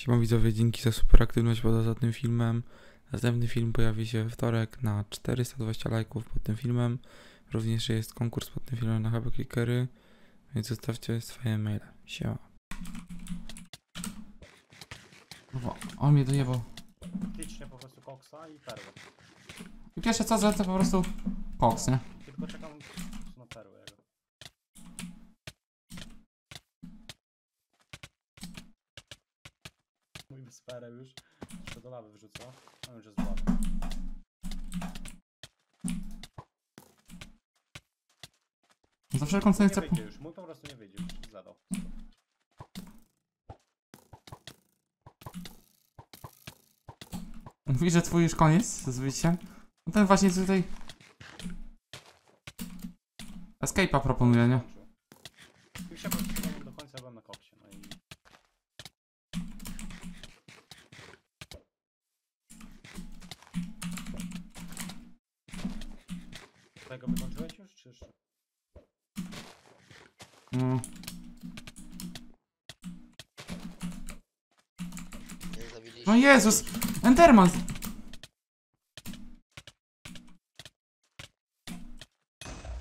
Siema widzowie, dzięki za super aktywność pod ostatnim filmem. Następny film pojawi się we wtorek na 420 lajków pod tym filmem. Również jest konkurs pod tym filmem na Happy Clickery, więc zostawcie swoje maile. Siema. Kurwa, on mnie dojebał. Faktycznie po prostu koksa i perłę. I pierwsze co, że to po prostu koks, nie? Tylko czekam po prostu na perłę jego. Mój bez pereł już. Jeszcze do lawy wrzuca. A już jest ładny. Za wszelką cenę chcę... wyjdzie już. Mój po prostu nie wyjdzie. Już zadał. Mówisz, że twój już koniec z wyjściem? No ten właśnie tutaj... Escape'a proponuje, nie? Po prostu dogadam do końca byłem na koksie. No i... Tego wykończyłeś już, czy jeszcze? Zabiliście. No Jezus! Enderman!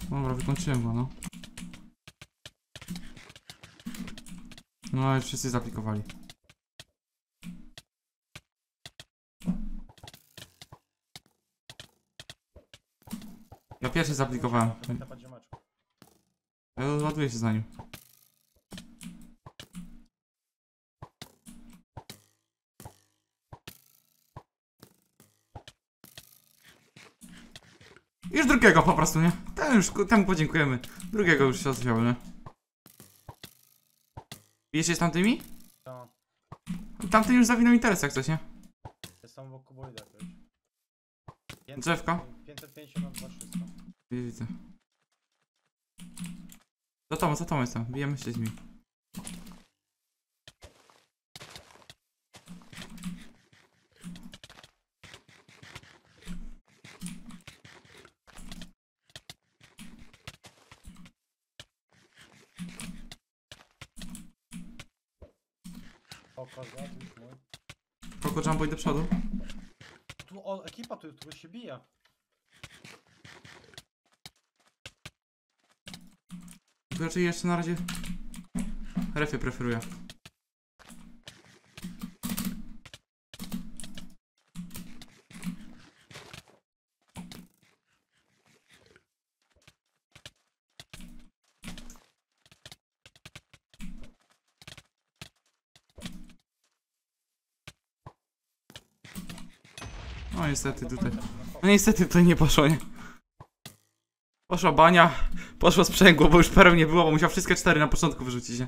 Dobra, wykończyłem go, no. No, już wszyscy zaplikowali. Ja pierwszy zaplikowałem. Ładuję się za nim. Już drugiego po prostu, nie? Ten już, temu podziękujemy. Drugiego już się odwziął, nie? Bijesz się z tamtymi? To Tamten już zawinął interes jak coś, nie? jest sam wokół. Pięćset- Drzewka? 550 na 2300. Widzę, widzę. Za tobą, za tobą jestem. Bijemy się z nimi. Oko, mój. Koko Jumbo i do przodu. Tu o, ekipa tu, tu się bija. Raczej jeszcze na razie refy preferuję. No niestety tutaj. No niestety to nie poszło, nie? Poszła bania, poszło sprzęgło, bo już pereł nie było, bo musiał wszystkie cztery na początku wyrzucić, nie?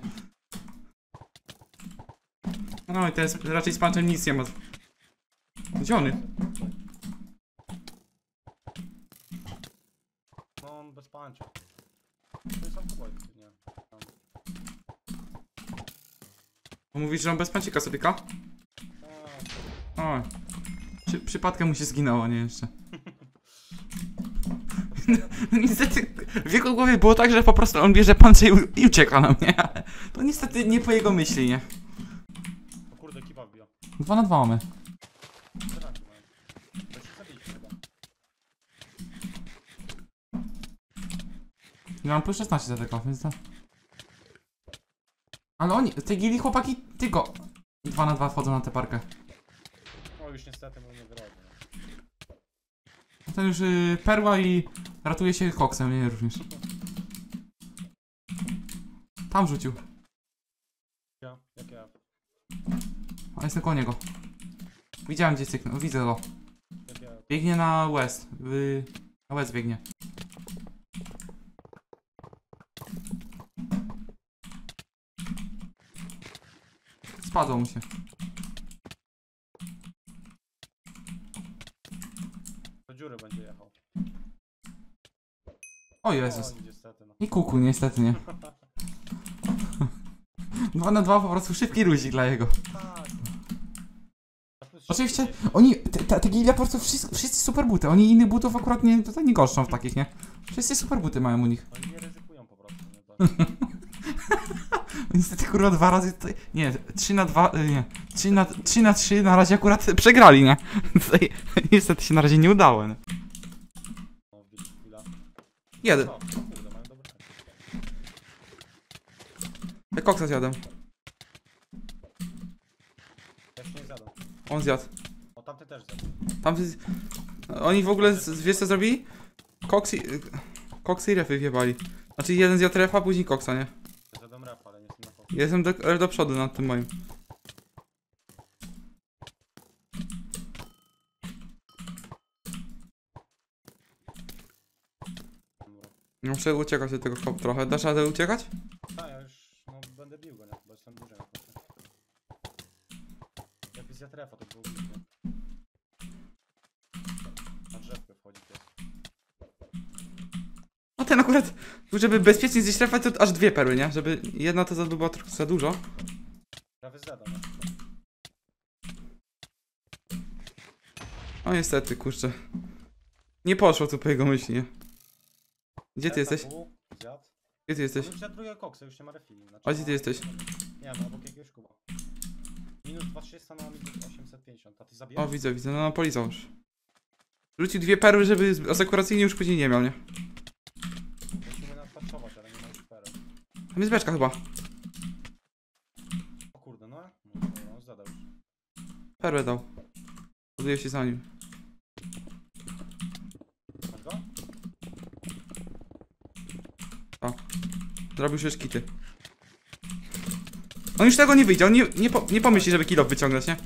No i teraz raczej z nic nie ma. Gdzie on jest? No on bez pancia. To jest nie. Tam. Mówisz, że on bez pancika sobie ka? A, Oj. Przy, przypadkiem mu się zginęło, nie jeszcze. Niestety w jego głowie było tak, że po prostu on bierze pancerz i, u- i ucieka na mnie. To niestety nie po jego myśli, nie? o kurde, ekipa wbija. Dwa na dwa mamy. Teraz mają. To się zabiliśmy chyba. Ja mam plus 16 za tego, więc to... Ale oni, te gili chłopaki, tylko 2 na 2 wchodzą na tę parkę. O już niestety mu nie wyrodzi. Ten już y, perła i ratuje się koksem, nie również. Tam rzucił, Ja, jak ja, a jestem koło niego. Widziałem gdzie cyknął, widzę go. jak ja. Biegnie na west, y, na west biegnie. Spadło mu się. Do dziury będzie jechał. O Jezus. O, niestety no. I kuku niestety nie. 2 na 2 po prostu szybki luzik dla jego. Tak. Oczywiście, oni, te, te, te gildia po prostu wszyscy, wszyscy super buty. Oni innych butów akurat nie, tutaj nie goszczą w takich, nie? Wszyscy super buty mają u nich. Oni nie ryzykują po prostu. Nie? Niestety kurwa dwa razy tutaj. Nie, 3 na 2. Nie. 3 na, 3 na 3 na razie akurat przegrali, nie? Tutaj niestety się na razie nie udało. Nie? Jeden. O, no kurde, mają dobry czas. Ja koksa zjadłem. Ja się nie zjadam. On zjadł. O, tamty też zjadł. Tam. Oni w ogóle. z- Wiesz co zrobili? Koks i. Koksy i refy wjebali. Znaczy jeden zjadł refa, później koksa, nie? Ja zjadłem rap, ale nie jestem na fokus. Jestem do, do przodu nad tym moim. Muszę uciekać od tego hop trochę. Dasz radę uciekać? A, ja już no, będę bił go, nie? Bo jestem duży na końcu. Jakby zjadł refa, to było blisko. Na drzewkę wchodzi pies. No ten akurat, żeby bezpiecznie zjeść refa, to aż dwie perły, nie? Żeby jedna to za, by była trochę za dużo. Prawie zjadam, nie? O niestety, kurczę. Nie poszło tu po jego myśli, nie? Gdzie ty jesteś? Gdzie ty jesteś? On już zjadł drugiego koksa, już nie ma refili. Znaczy, A gdzie ty jesteś? Nie wiem, obok jakiegoś kuba. Minus 2300 na minus 850, a ty zabijesz? O, widzę, widzę, no, no polizał już. Rzucił dwie perły, żeby asekuracyjnie już później nie miał, nie? Musimy nadpatrzować, ale nie ma już perel. Tam jest beczka chyba. O kurde, no. No, no, no zadał już. Perłę dał. Buduję się za nim. Masz go? Zrobił się szkity. On już tego nie wyjdzie, on nie, nie, po, nie pomyśli, żeby kilo wyciągnąć, nie?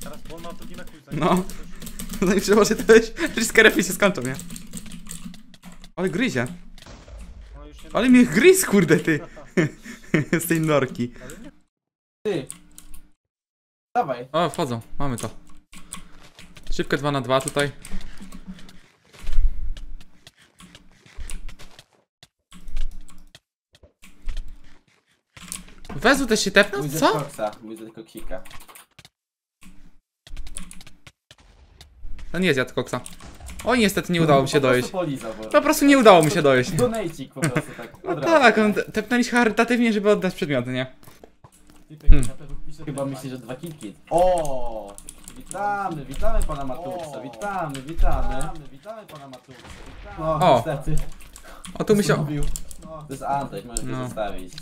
Teraz, bo on ma drugi na krótce. No. Zanim przełoży to już wszystkie refy się skończą, nie? Ale gryzie. No już nie Ale mnie gryz, kurde, ty. Z tej norki. Ty. Dawaj. O, wchodzą, mamy to. Szybkę 2 na 2 tutaj. Wezu też się tepnął? Mój Co? kika. No nie zjadł koksa. Oj, niestety nie udało mi się Po dojeść. prostu polizał, bo... Po prostu nie udało mi się dojeść. Donajcik po prostu tak. No razu, tak, on te- tepnęliśmy charytatywnie, żeby oddać przedmioty, nie? Hmm. Chyba myśli, że dwa kilki. O! Witamy, witamy pana Matuksa, witamy, witamy. Witamy pana Matuksa, O. No, niestety. O, tu mi się... Zgubił. To jest Antek, możesz No. go zostawić.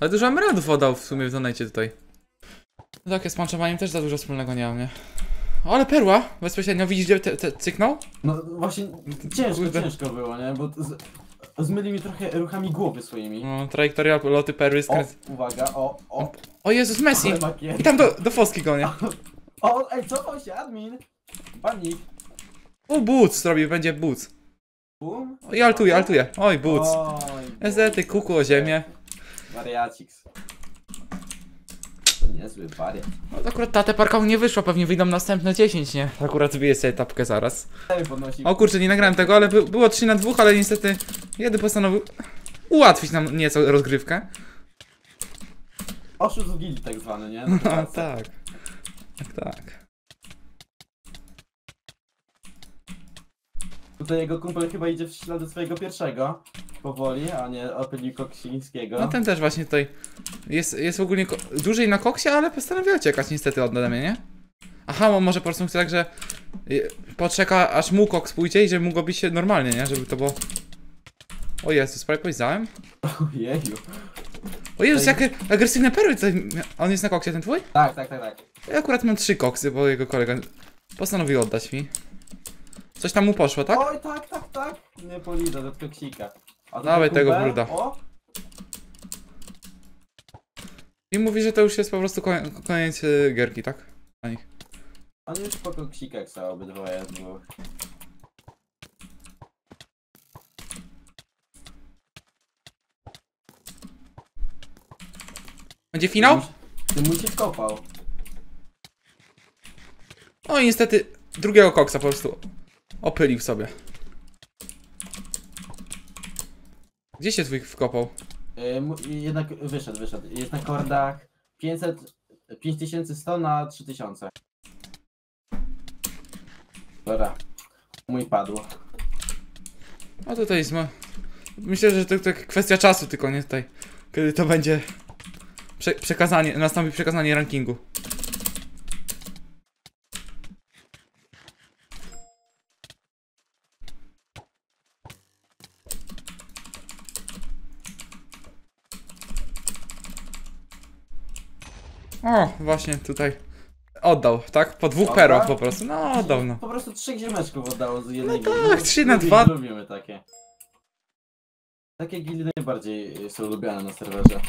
Ale dużo emeraldów oddał w sumie w donajcie tutaj. No tak, z panczowaniem też za dużo wspólnego nie mam, nie? O, ale perła! Bezpośrednio widzisz, gdzie te, te cyknął? No właśnie, ciężko, Kurde. ciężko było, nie? Bo z, zmylił mi trochę ruchami głowy swoimi. No, trajektoria loty perły O, skręt... uwaga, o, o. O Jezus, Messi! I tam do, do foski go, nie? O, ej, cofał się, admin! Banik. O, Boots zrobił, będzie Boots. Bum. I altuje, altuje. Oj, Boots. Oj, Ezety, kuku o ziemię. Wariaciks. To niezły wariat. No to akurat tatę parką nie wyszło, pewnie wyjdą następne 10, nie? Akurat zbiję sobie tapkę zaraz. Podnosi. O kurczę, nie nagrałem tego, ale by, było 3 na 2, ale niestety jeden postanowił ułatwić nam nieco rozgrywkę. Oszust w gildii tak zwany, nie? No No, tak. Tak, tak. Tutaj jego kumpel chyba idzie w ślady swojego pierwszego. Powoli, a nie opylił Koksińskiego. No ten też właśnie tutaj jest, jest ogólnie dłużej na koksie, ale postanowił uciekać niestety ode mnie, nie? Aha, może po prostu chce tak, że y, poczeka aż mu koks pójdzie i żeby mógł go bić się normalnie, nie? Żeby to było... O Jezus, prawie powiedziałem. Ojeju. O Jezus, jakie agresywne perły tutaj... On jest na koksie, ten twój? Tak, tak, tak, tak. Ja akurat mam trzy koksy, bo jego kolega postanowił oddać mi. Coś tam mu poszło, tak? Oj, tak, tak, tak. Nie polida do Koksika. A Dawaj tego bruda. O, I mówi, że to już jest po prostu konie- koniec y, gierki, tak? Na nich. on już po Koksikach obydwoje dwóch. Będzie finał? Ty mu się wkopał. O i niestety drugiego koksa po prostu opylił sobie. Gdzie się twój wkopał? Yy, jednak wyszedł, wyszedł. Jest na kordach 500, 5100 na 3000. Dobra. Mój padł. No tutaj jest. ma- Myślę, że to, to kwestia czasu, tylko nie tutaj. Kiedy to będzie prze przekazanie, nastąpi przekazanie rankingu. O, właśnie tutaj oddał, tak? Po dwóch Oddał? perłach po prostu. No, oddał, no. Po prostu trzech ziemeczków oddało z jednej No tak, trzy na dwa. Lubimy takie. Takie gildy najbardziej są lubiane na serwerze.